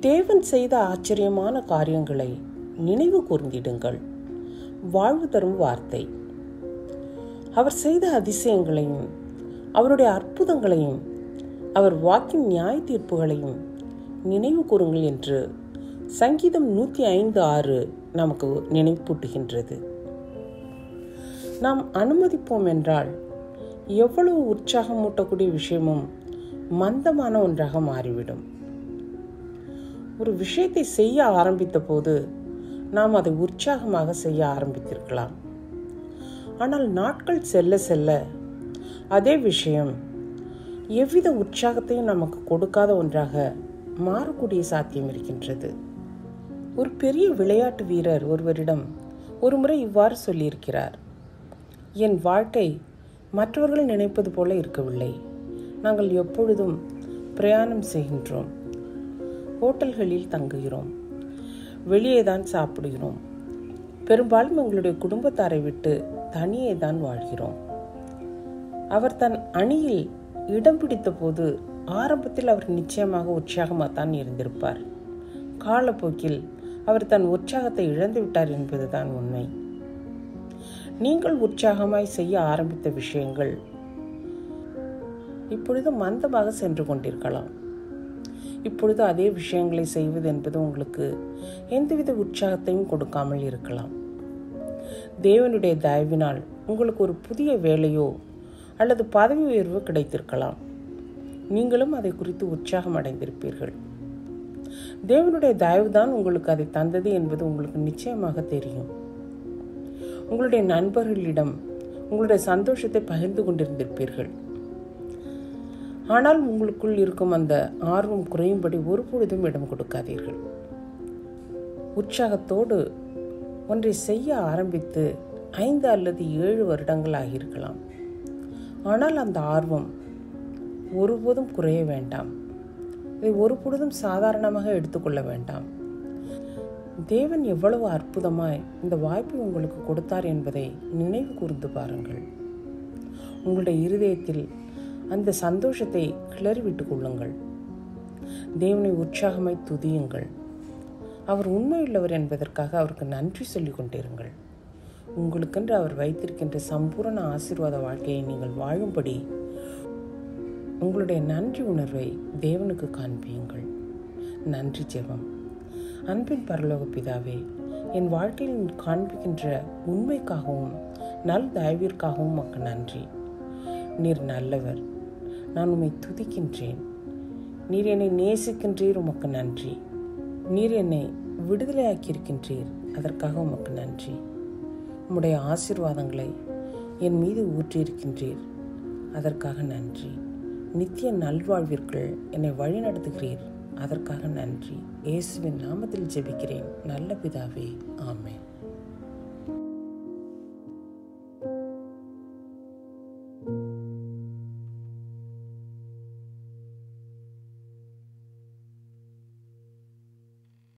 தேவன் செய்த ஆச்சரியமான காரியங்களை நினைவு கூர்ந்திடுங்கள். வாழ்வு தரும் வார்த்தை. அவர் செய்த அதிசயங்களையும் அவருடைய அற்புதங்களையும் அவர் வாக்கின் நியாய தீர்ப்புகளையும் நினைவு கூறுங்கள் என்று சங்கீதம் நூற்றி ஐந்து ஆறு நமக்கு நினைப்பூட்டுகின்றது. நாம் அனுமதிப்போம் என்றால் எவ்வளவு உற்சாகமூட்டக்கூடிய விஷயமும் மந்தமான ஒன்றாக மாறிவிடும். ஒரு விஷயத்தை செய்ய ஆரம்பித்த போது நாம் அதை உற்சாகமாக செய்ய ஆரம்பித்திருக்கலாம். ஆனால் நாட்கள் செல்ல செல்ல அதே விஷயம் எவ்வித உற்சாகத்தையும் நமக்கு கொடுக்காத ஒன்றாக மாறக்கூடிய சாத்தியம் இருக்கின்றது. ஒரு பெரிய விளையாட்டு வீரர் ஒருவரிடம் ஒரு முறை இவ்வாறு சொல்லியிருக்கிறார் என் வாழ்க்கை மற்றவர்கள் நினைப்பது போல இருக்கவில்லை. நாங்கள் எப்பொழுதும் பிரயாணம் செய்கின்றோம். ஹோட்டல்களில் தங்குகிறோம். வெளியே தான் சாப்பிடுகிறோம். பெரும்பாலும் எங்களுடைய குடும்பத்தாரை விட்டு தனியே தான் வாழ்கிறோம். அவர் தன் அணியில் இடம் பிடித்த போது ஆரம்பத்தில் அவர் நிச்சயமாக உற்சாகமாக தான் இருந்திருப்பார். காலப்போக்கில் அவர் தன் உற்சாகத்தை இழந்து விட்டார் என்பதுதான் உண்மை. நீங்கள் உற்சாகமாய் செய்ய ஆரம்பித்த விஷயங்கள் இப்பொழுது மந்தமாக சென்று கொண்டிருக்கலாம். இப்பொழுது அதே விஷயங்களை செய்வது என்பது உங்களுக்கு எந்தவித உற்சாகத்தையும் கொடுக்காமல் இருக்கலாம். தேவனுடைய தயவினால் உங்களுக்கு ஒரு புதிய வேலையோ அல்லது பதவி உயர்வு கிடைத்திருக்கலாம். நீங்களும் அதை குறித்து உற்சாகம் அடைந்திருப்பீர்கள். தேவனுடைய தயவு தான் உங்களுக்கு அதை தந்தது என்பது உங்களுக்கு நிச்சயமாக தெரியும். உங்களுடைய நண்பர்களிடம் உங்களுடைய சந்தோஷத்தை பகிர்ந்து கொண்டிருந்திருப்பீர்கள். ஆனால் உங்களுக்குள் இருக்கும் அந்த ஆர்வம் குறையும்படி ஒருபொழுதும் இடம் கொடுக்காதீர்கள். உற்சாகத்தோடு ஒன்றை செய்ய ஆரம்பித்து ஐந்து அல்லது ஏழு வருடங்கள் ஆகியிருக்கலாம் ஆனால் அந்த ஆர்வம் ஒருபோதும் குறைய வேண்டாம். இதை ஒருபொழுதும் சாதாரணமாக எடுத்துக்கொள்ள வேண்டாம். தேவன் எவ்வளவு அற்புதமாய் இந்த வாய்ப்பை உங்களுக்கு கொடுத்தார் என்பதை நினைவு கூர்ந்து பாருங்கள். உங்களுடைய இருதயத்தில் அந்த சந்தோஷத்தை கிளறிவிட்டுக் கொள்ளுங்கள். தேவனை உற்சாகமாய் துதியுங்கள். அவர் உண்மையுள்ளவர் என்பதற்காக அவருக்கு நன்றி சொல்லிக் கொண்டிருங்கள். உங்களுக்கென்று அவர் வைத்திருக்கின்ற சம்பூரண ஆசீர்வாத வாழ்க்கையை நீங்கள் வாழும்படி உங்களுடைய நன்றி உணர்வை தேவனுக்கு காண்பியுங்கள். நன்றி ஜெபம் அன்பின் பரலோக பிதாவே என் வாழ்க்கையில் காண்பிக்கின்ற உண்மைக்காகவும் நல் தயவிற்காகவும் மக்கு நன்றி. நீர் நல்லவர். நான் உம்மை துதிக்கின்றேன். நீர் என்னை நேசிக்கின்றீர் உமக்கு நன்றி. நீர் என்னை விடுதலையாக்கியிருக்கின்றீர் அதற்காக உமக்கு நன்றி. உம்முடைய ஆசிர்வாதங்களை என் மீது ஊற்றியிருக்கின்றீர் அதற்காக நன்றி. நித்திய நல்வாழ்விற்குள் என்னை வழிநடத்துகிறீர் அதற்காக நன்றி. இயேசுவின் நாமத்தில் ஜெபிக்கிறேன். நல்ல பிதாவே ஆமேன்.